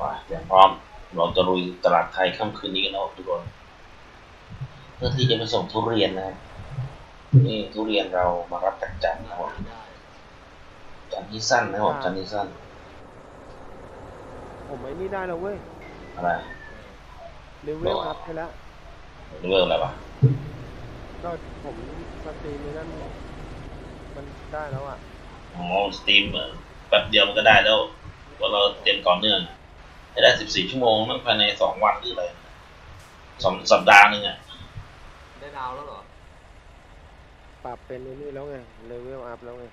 ว่าเตรียมพร้อม เราจะลุยตลาดไทยค่ำคืนนี้กันแล้วทุกคนเพื่อที่จะไปส่งทุเรียนนะครับนี่ทุเรียนเรามารับจากจันท์นะครับผมจันทร์ที่สั้นนะครับผมจันทร์ที่สั้น ผมไอ้นี่ได้แล้วเว้ย อะไร level up ใช่แล้วเรื่องอะไรวะก็ผม stream ในนั้นมันได้แล้วอะ อ๋อ stream แป๊บเดียวมันก็ได้แล้วเพราะเราเตรียมก่อนเนื่องจะ ได้สิบสี่ชั่วโมงนั่งภายในสองวันหรืออะไรสองสัปดาห์หนึงอะได้ดาวแล้วเหรอ ปรับเป็นไอ้นี่แล้วไง level up แล้วไง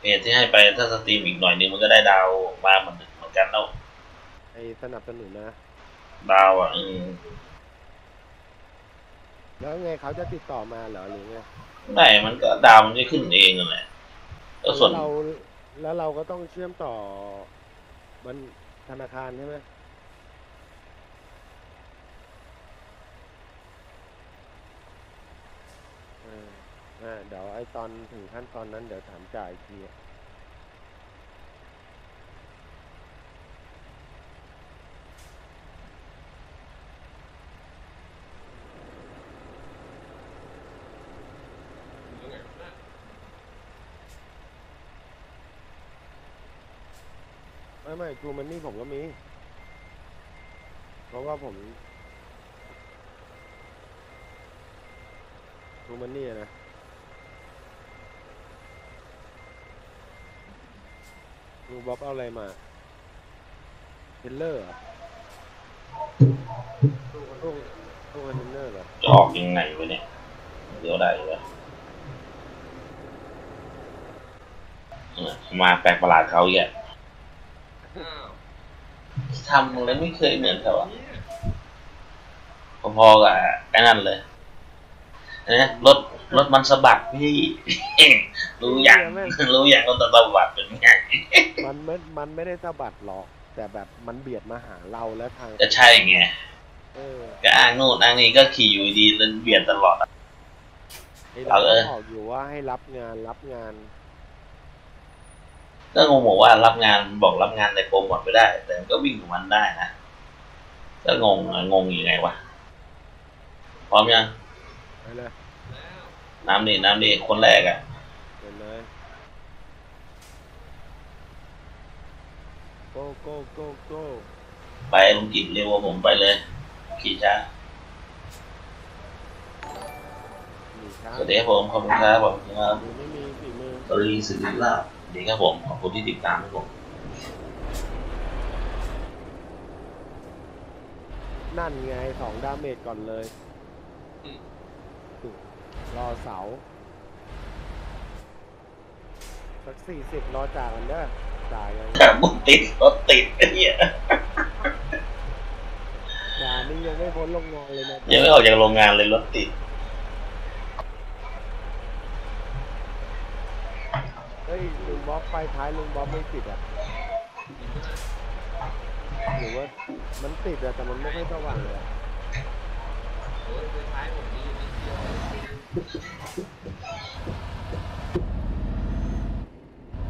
เพจที่ให้ไปถ้า stream อีกหน่อยนึงมันก็ได้ดาวมาเหมือนเหมือนกันแล้วไอ้สนับสนุนนะ ดาวอะอืมแล้วไงเขาจะติดต่อมาเหรอหรือไงไม่มันก็ดาวมันจะขึ้นเองนั่นแหละ แล้วส่วนเราแล้วเราก็ต้องเชื่อมต่อมันธนาคารใช่ไหมเอออ่าเดี๋ยวไอ้ตอนถึงขั้นตอนนั้นเดี๋ยวถามจ่ายอีกทีอะ ไม่ไม่ทูมันนี่ผมก็มี เพราะว่าผมทูมันนี่นะลุงบ๊อบเอาอะไรมาเทนเลอร์เหรอตู้ตู้ตู้เทนเลอร์เหรอ จะออกยังไงวะเนี่ยเดี๋ยวได้เออมาแปลกประหลาดเขาอีกอะ ทำอะไรไม่เคยเหมือนเขาอะพอๆกับไอ้นั่นเลยนะรถรถมันสะบัดพี่รู้อย่างรู้อย่างรถมันสะบัดเป็นไงมันไม่มันไม่ได้สะบัดหรอก แต่แบบมันเบียดมาหาเราและทางก็ใช่ไงเออก็อ้างโน่นอ้างนี่ก็ขี่อยู่ดีแล้วเบียดตลอดอะไอ้เอาเราเลยบอกอยู่ว่าให้รับงานรับงาน ก็งงบอกว่ารับงานบอกรับงานในโปรโมทไม่ได้ แต่มันก็วิ่งของมันได้นะก็งงอะงงยังไงวะพร้อมยังไปเลยแล้วน้ำดิน้ำดิคนแรกอะเดินเลย go go go go ไปลุงกิจเร็วกว่าผมไปเลยขี่ช้าหนีช้าสวัสดีครับผมขอบคุณครับผมครับหรือไม่มีฝีมือตรีสิริลาภ ดีครับผม ขอบคุณที่ติดตามครับผมนั่นไงสองดาเมจก่อนเลย รอเสา สักสี่สิบรอจ่ายกันเด้อจ่ายกันแต่บุติดรถติดไอ้เนี่ยด่านี่ยังไม่พ้นลงงานเลยนะยังไม่ออกจากโรงงานเลยรถติด เฮ้ยลุงบ๊อบไป ท้ายลุงบ๊อบไม่ติดอะหรือว่ามันติดอะแต่มันไม่ค่อยสว่างเลยอะโอ้ยไปท้ายผมนี่นิดเดียว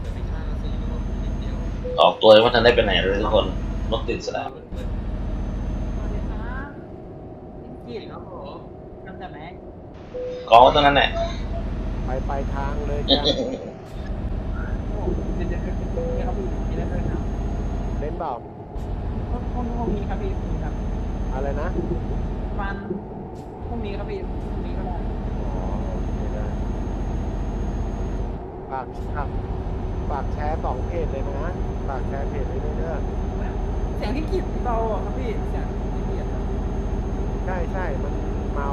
แต่ไม่ค่าสีก็ว่านิดเดียวออกตัวว่าทันได้ไปไหนเลยทุกคนรถติดสนามมันเหมือนสวัสดีครับพี่กิกินตครับผมทำจากไหนกองไว้ตรงนั้นแหละไปไปทางเลยจ้ะโอ้ เดี๋ยวเดี๋ยวเดี๋ยวเดี๋ยวครับพี่มีแล้วด้วยครับเล่นเปล่าห้องห้องห้องนี้ครับพี่มีครับอะไรนะมันห้องนี้ครับพี่ห้องนี้ก็ได้อ๋อโอเคได้ฝากฝากฝากแชร์สองเพจเลยนะฝากแชร์เพจให้ด้วยเด้อเสียงที่กิตเบาอะครับพี่เสียงที่กิตอะใช่ใช่มันเมา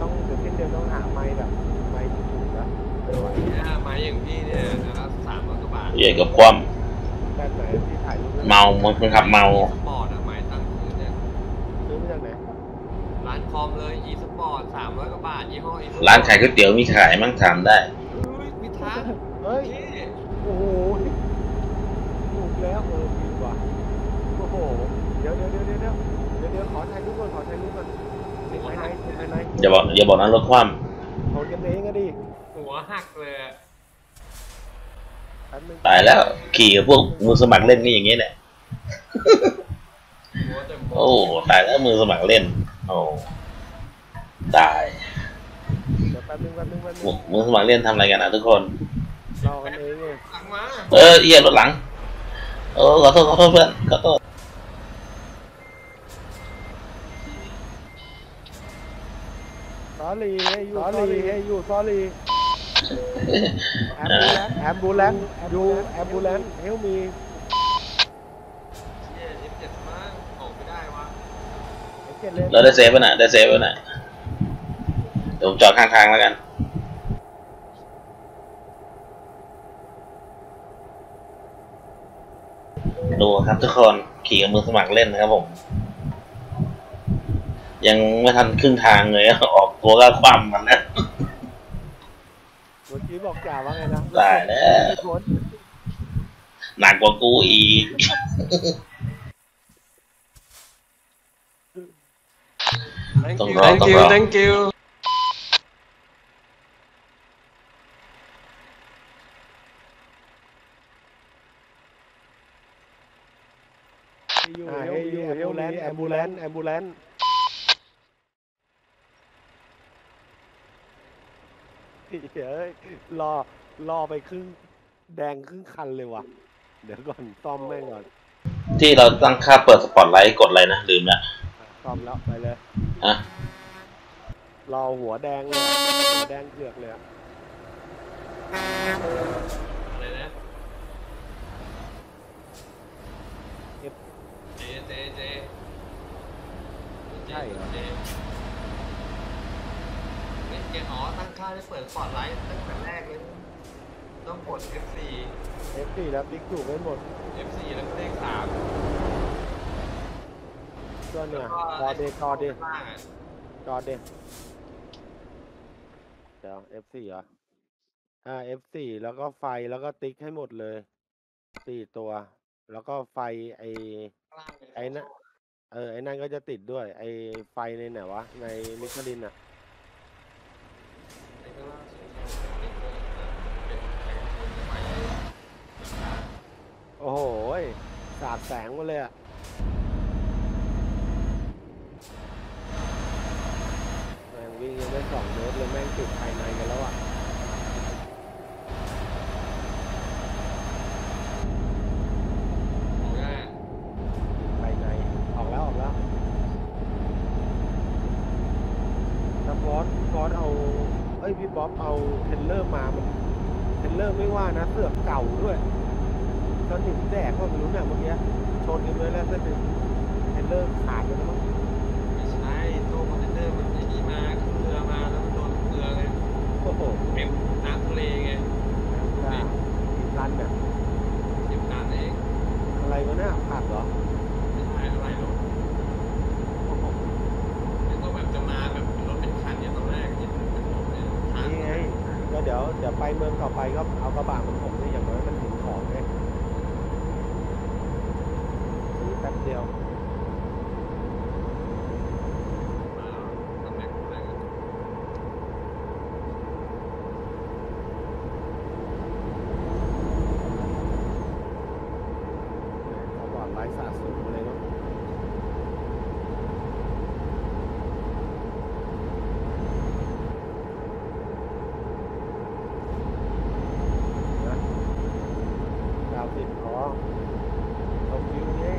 ต้องเดี๋ยวเพี่เดียวต้องหาไม้แบบไม้ถูกๆแล้วไม่ไหว เนี่ยไม้อย่างพี่เนี่ยนะครับ สามร้อยกว่าบาทเย่กับความแบบไหนที่ถ่ายรูปไว้เมามันคนขับเมาสปอร์ตอะไม้ตั้งคืนเนี่ยซื้อมาจากไหนร้านคอมเลย e สปอร์ตสามร้อยกว่าบาทยี่ห้อ e ร้านขายก๋วยเตี๋ยวมีขายมั่งถามได้ อุ้ยมีทักเฮ้ย นี่โอ้โหถูกแล้วเออดีกว่าโอ้โห เดี๋ยวเดี๋ยวเดี๋ยวเดี๋ยวเดี๋ยวเดี๋ยวขอถ่ายรูปก่อนขอถ่ายรูปก่อนติดภายในติดภายในอย่าบอกอย่าบอกนั้นรถคว่โทนกันเองอะดิหัวหักเลยอะ ตายแล้ว ขี่กับพวกมือสมัครเล่นนี่อย่างเงี้ยเนี่ยหัวเต็มบโอ้ตายแล้วมือสมัครเล่น โอ้ตายเดี๋ยวแป๊บนึงแป๊บนึงแป๊บนึมืองมือสมัครเล่นทำอะไรกันนะทุกคนรอกันเองไงหลังมาเออเอียรถหลังเออขอโทษขอโทษเพื่อนขอโทษสอรี่ให้อยู่สอรี่ให้อยู่สอรี่ แอมบูเลนแอมบูเลนยูแอมบูเลนเฮลมีเชี่ยเอฟเจ็ดมากออกไม่ได้วะเราได้เซฟไว้น่ะได้เซฟไว้น่ะเดี๋ยวผมจอดข้างทางแล้วกันดูครับทุกคนขี่กับมือสมัครเล่นนะครับผม ยังไม่ทันครึ่งทางเลยออกตัวก็คว่ำมันนะ เมื่อกี้บอกจ่าว่าไงนะได้แล้วไม่พ้นหนักกว่ากูอีกต้องรอ thank ต้อง you รอ thank you อยู่เฮลอยู่เฮลแลนแอมบูเลนแอมบูเลน เฮ้ยรอรอไปครึ่งแดงครึ่งคันเลยว่ะ เดี๋ยวก่อนซ่อมแม่งก่อนที่เราตั้งค่าเปิดสปอตไลท์กดอะไรนะลืมละซ่อมแล้วไปเลยฮะรอหัวแดงเลยอะหัวแดงเผือกเลยอะอะไรนะเอฟเจเจเจใช่เหรอเจเฮ้ยเกอ๋อ ตั้งค่าได้เปิดสปอตไลท์ตั้งแต่แรกเลย ต้องกด F4 เอฟสี่แล้วติ๊กถูกไปหมด F4 แล้วก็เลขสามก็เนี่แล้ยวก็กอเดกอเดข้างล่างอะกอเดเดี๋ยวเอฟสี่เหรออ่าเอฟสี่แล้วก็ไฟแล้วก็ติ๊กให้หมดเลยสี่ตัว แล้วก็ไฟไอข้างล่างเลยไอ้น่ะเออไอ้นั่นก็จะติดด้วย ไอไฟในไหนวะในมิชลินอะ ไอ้ข้างล่างสีเขียวติดด้วยนะเป็นแข็งคนจะไป โอ้โหสาดแสงมาเลยอะแม่งวิ่งยังไม่สองเมตรเลยแม่งติดภายในกันแล้วอะองง่ายภายใน ออกแล้วออกแล้วถ้าฟอสฟอสเอา เอ้ยพี่บ๊อบเอาเทรลเลอร์มา มันเทรลเลอร์ไม่ว่านะเสือกเก่าด้วย นถึงแดกว่าไม่รู้เนี่ยเมื่อกี้ชนกันเลยแล้วเส้นหนึ่งเทรลเลอร์ขาดไปแล้วมั้ง ไม่ใช่ตู้คอนเทนเนอร์มันไอ้นี่มาขึ้นเรือมาแล้วมันโดนเรือไง โอ้โห เต็มน้ำทะเลไง ได้อีกรันเนี่ย เต็มน้ำเอง อะไรวะเนี่ยผักเหรอ ไม่ใช่อะไรหรอก โอ้โห ไม่ต้องแบบจะมาแบบรถเป็นคันเนี่ยตอนแรกที่เป็นรถเนี่ยทาง นี่ไงก็เดี๋ยวเดี๋ยวไปเมืองต่อไปก็เอากระบะมันผมเนี่ยอย่างน้อยมันถึงของไงซื้อแป๊บเดียว มาแล้วตำแหน่งอะไรกัน เขาบอกไร้สะสมเลยเนาะนะดาวสิบอ๋อชมวิวนี่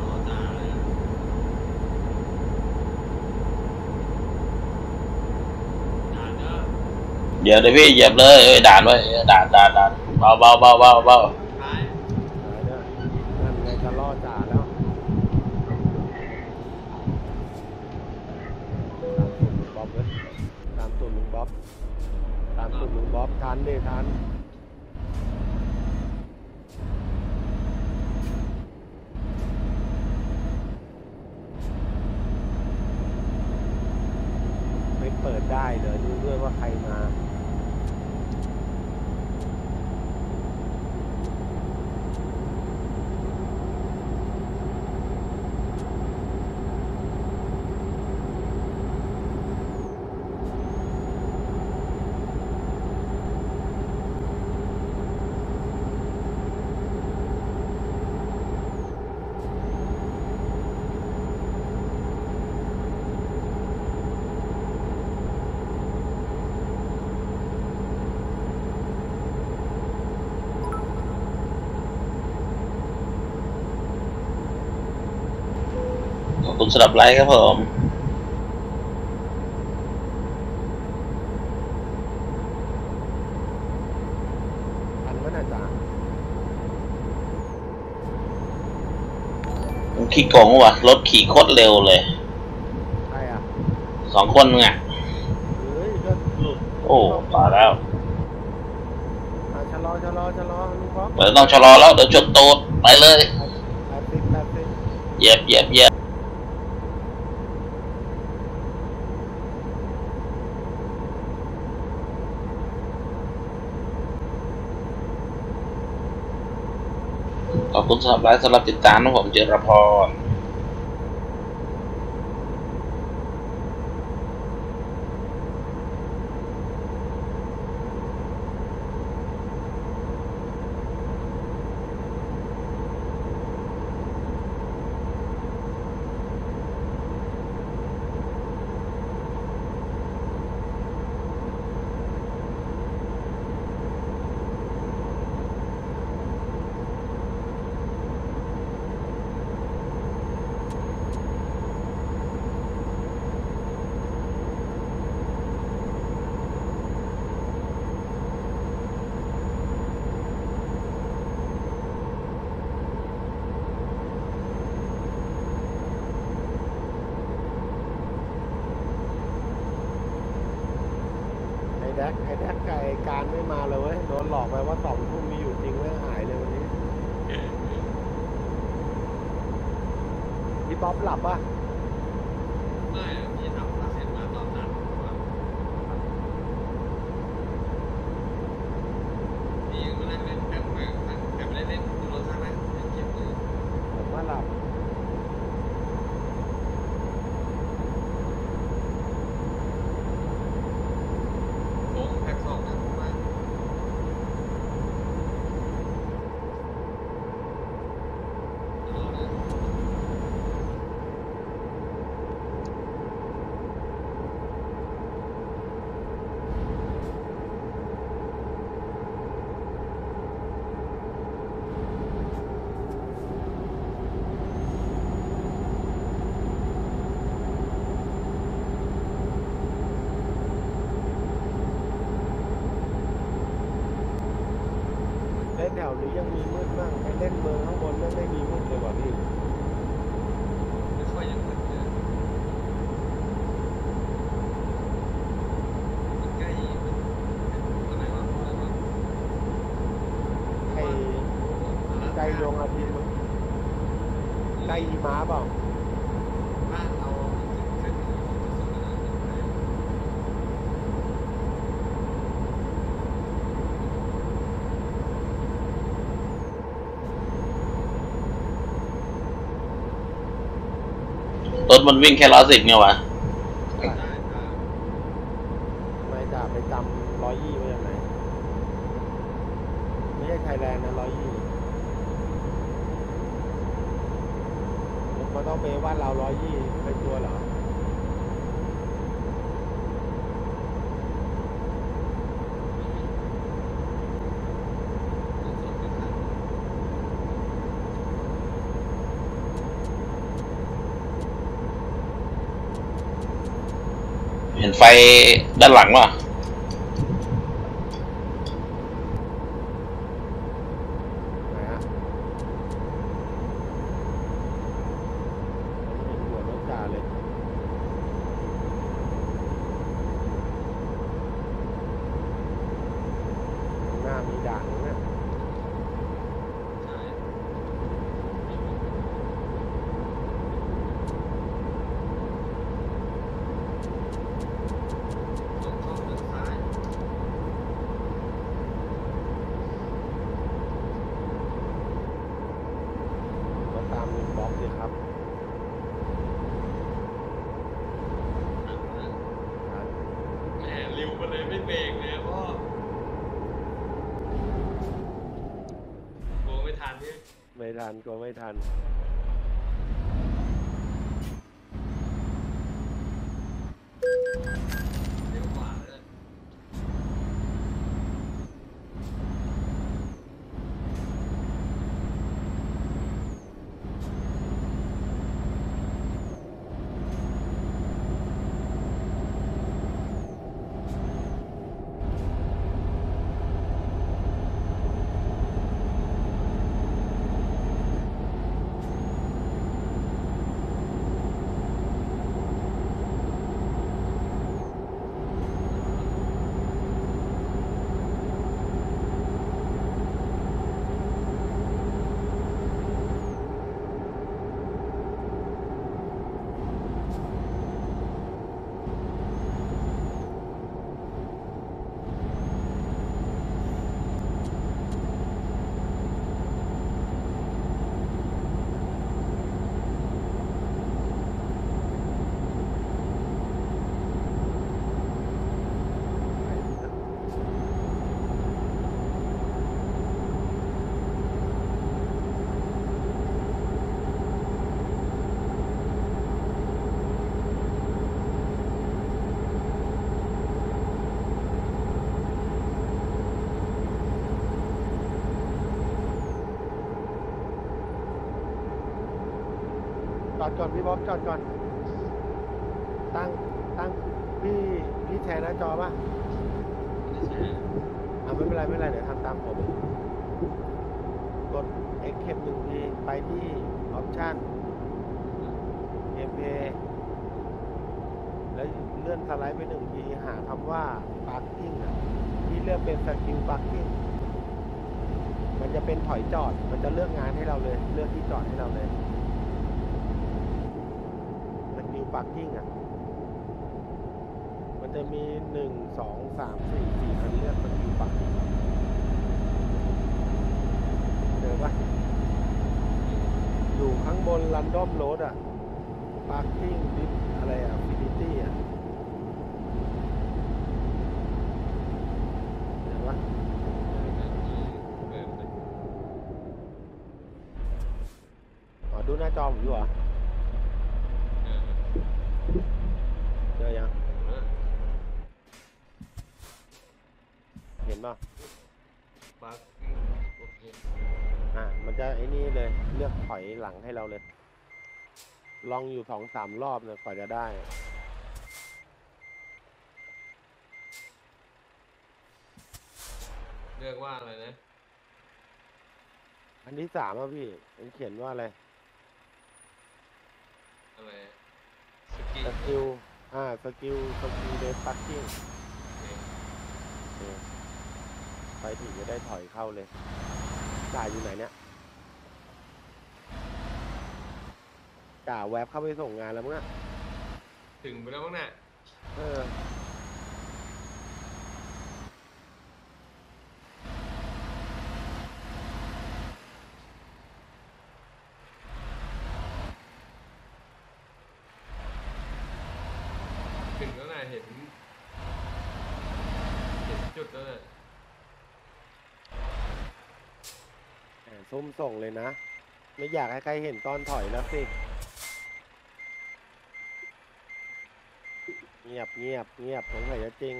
รอจ่าเลยอะจ่าเนอะ เดี๋ยวเดี๋ยวพี่เหยียบเลยเอ้ยด่านไว้เอ้ยด่านด่านด่านเบาเบาเบาเบาเบาท้ายไหนเนี่ยนั่นไงจะล่อจ่าแล้วตามตูดลุงบ๊อบเลยตามตูดลุงบ๊อบตามตูดลุงบ๊อบทันดิทัน ไม่เปิดได้เดี๋ยวดูด้วยว่าใครมา คุณสำหรับไลค์ครับผมทันไหมน่ะจ๊ะขี่โกงว่ะ รถขี่โคตรเร็วเลยใช่อะสองคนไงเฮ้ยก็หลุดโอ้ตายแล้วอะชะลอชะลอชะลอลุงบ๊อบเดี๋ยวต้องชะลอแล้ว เดี๋ยวชนตูดไปเลยแปดสิบแปดสิบเหย็บเหย็บเหย็บขอบ คุณสำหรับไลค์สำหรับติดตามนะผมเจรพร ไอ้แดกไอ้แดกกับไอ้การไม่มาเลยเว้ยโดนหลอกไปว่าสองทุ่มมีอยู่จริงเว้ยหายเลยวันนี้พี่ป๊อปหลับป่ะ ไม่อะพี่ทำถ้าเสร็จมาตอนนั้นว่าพี่ยังมานั่งเล่นแอปเปิดนั่งแอปเล่นเล่นดูโทรศัพท์นะเล่นเกมเลย ผมว่าหลับ โค้งแพ็คสองนะผมว่าเอาเลย เล่นแถวนี้ยังมีมืดมั่งไปเล่นเมืองข้างบนไม่ไม่มีมืดเลยว่ะพี่ ไม่ค่อยยังเหมือนเดิมมันใกล้มันอะไรวะอะไรวะ ไอ้ใจ ดวงอาทิตย์มั้งใจอีม้าเปล่าบ้านเราเสร็จแล้วจะส่งอะไรไปรถมันวิ่งแค่ร้อยสิบไงวะ ได้ได้ ทำไมจ่าไปจำร้อยยี่ไว้ยังไงไม่ใช่ไทยแลนด์นะร้อยยี่มันต้องไปว่านเราร้อยยี่เป็นตัวเหรอ ส่งไปทาง เห็น ไฟด้านหลังวะ ไหนฮะเห็นหัวรถจ่าเลยข้างหน้ามีด่านนะเนี่ย ใช่ส่งเข้าเมืองซ้าย ก็ตามลุงบ๊อบสิครับ แหมริวมาเลยไม่เบรกเลยอะพ่อโอ้ไม่ทันพี่ ไม่ ทันกลัวไม่ทัน เร็วกว่าเลย ร อด ก่อนพี่บ๊อบจอดก่อน ตั้งตั้งพี่พี่แชร์หน้าจอป่ะไม่ใช่อ่าไม่เป็นไรไม่เป็นไรเดี๋ยวทำตามผม กด X เข็มหนึ่งทีไปที่ Option Gameplay แล้วเลื่อนสไลด์ไปหนึ่งทีหาคำว่า Parking อะที่เลือกเป็นสกิล Parking มันจะเป็นถอยจอด มันจะเลือกงานให้เราเลย เลือกที่จอดให้เราเลย skill Parking อะ มันจะมีหนึ่งสองสามสี่สี่คันเลือกสกิล Parking เจอปะอยู่ข้างบน Random Road อะ Parking diff อะไรอะ Infinity อะเห็นปะเออเอออ๋อดูหน้าจอผมอยู่เหรอเออ เจอยัง เออ เห็นป่ะ บักโอเค อะ มันจะไอ้นี่เลย เลือก ถอยหลังให้เราเลย ลองอยู่สองสามรอบเนี่ยกว่าจะได้ เรียกว่าอะไรนะ อันที่สามอะพี่มันเขียนว่าอะไรอะไรสกีสกิลอ่าสกิลสกิลเดสปักกิ้งโอเคไปถึงจะได้ถอยเข้าเลยจ่ายอยู่ไหนเนี่ย จ่าแวบเข้าไปส่งงานแล้วมั้งอะถึงไปแล้วมั้งน่ะเออ ถึงแล้วน่ะเห็น เห็นจุดแล้วน่ะแหมส้มส่งเลยนะ ไม่อยากให้ใครเห็นตอนถอยแล้วสิ งียบเงียบเงียบสงสัยจะจริง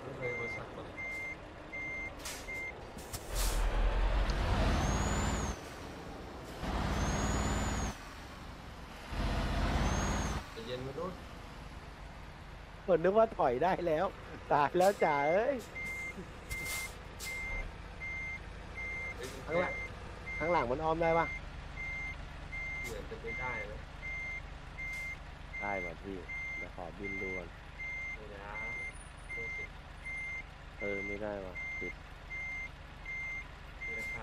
ไม่เคยบริษัทมาใจะเย็นมาด้วย คนนึกว่าถอยได้แล้ว ตายแล้วจ่าเอ้ย เฮ้ย ข้างหลัง ข้างหลังมันอ้อมได้ปะเหมือนจะไม่ได้นะได้ป่ะพี่เดี๋ยวขอบินดูก่อนไม่ได้ไม่สิเออไม่ได้ว่ะติด มีราคา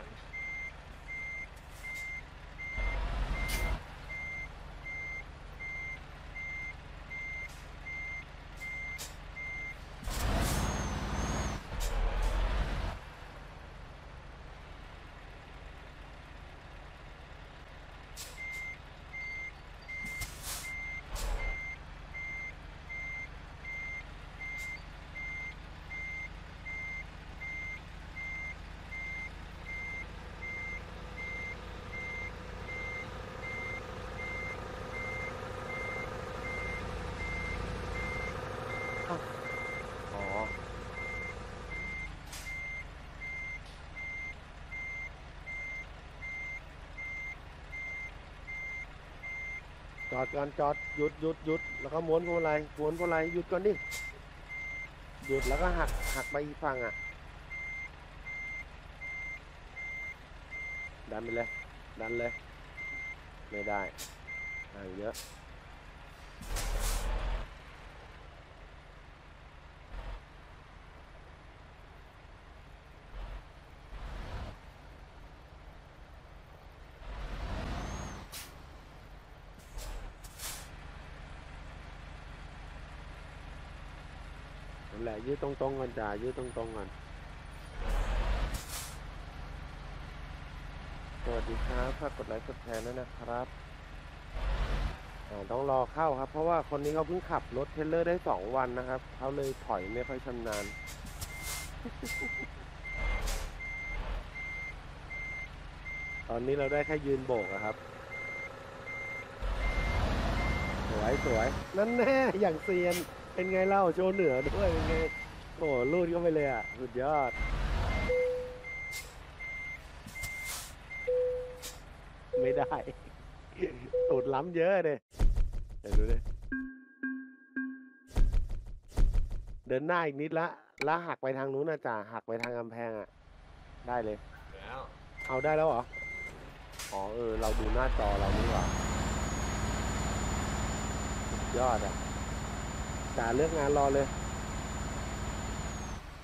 อ๋อ จอดก่อนจอดหยุดหยุดหยุดแล้วก็ม้วนพวงมาลัยม้วนพวงมาลัยหยุดก่อนดิหยุดแล้วก็หักหักไปอีกฝั่งอะดันไปเลยดันเลย ไม่ได้ห่างเยอะ แหละยืดตรงๆก่อนจ้ายืดตรงๆก่อนสวัสดีครับฝากกดไลค์กดแชร์ด้วยนะครับอ่าต้องรอเข้าครับ เพราะว่าคนนี้เขาเพิ่งขับรถเทรลเลอร์ได้สองวันนะครับเขาเลยถอยไม่ค่อยชำนาญ ตอนนี้เราได้แค่ยืนโบกอะครับ สวยสวยนั่นแน่อย่างเซียน เป็นไงเล่าโชว์เหนือด้วยเป็นไงโอ้ลูดเข้าไปเลยอะสุดยอดไม่ได้ ตูดล้ำเยอะเลยเดี๋ยวดูดิเดินหน้าอีกนิดละแล้วหักไปทางนู้นนะจ่าหักไปทางกำแพงอะ ได้เลย แล้วเอาได้แล้วเหรอ อ๋อเออ เราดูหน้าจอเรานี่หว่าสุดยอดอะ จ่าเลือกงานรอเลย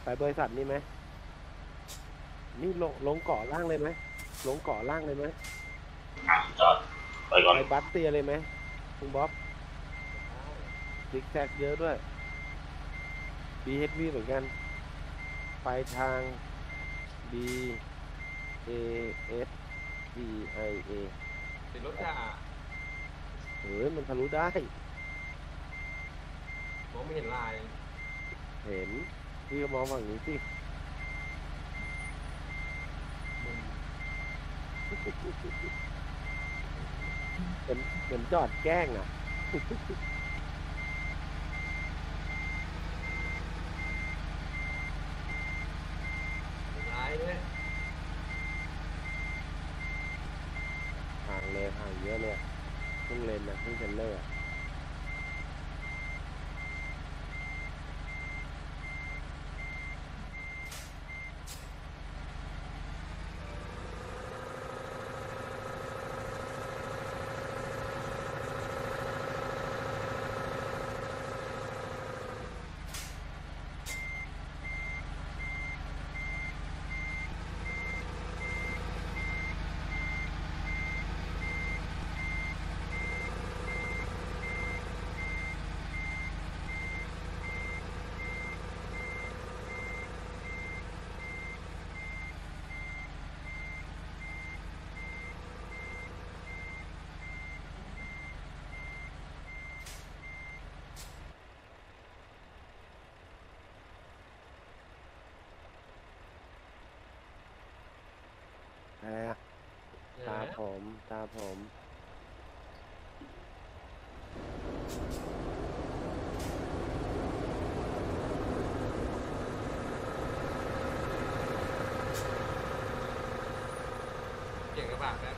ไปบริษัทนี่ไหม นี่ลงลงเกาะล่างเลยไหม ลงเกาะล่างเลยไหมอะจอดไปก่อนไปบัสเตียเลยไหมคุณบ๊อบซิกแซกเยอะด้วย BHV เหมือนกัน ไปทาง B A S D I A ติดรถจ่าเฮ้ยมันทะลุได้ม องไม่เห็นลายเห็นพี่ก็มองฝั่งนี้สิเป็นเหมือนจอดแกล้งอะ ลายเลย ห่างเลยห่างเยอะเลยอะเพิ่งเลนนะเพิ่งเซนเลอร์อะ อะไรอะตาผม ตาผม เก่งกระบะแป๊บ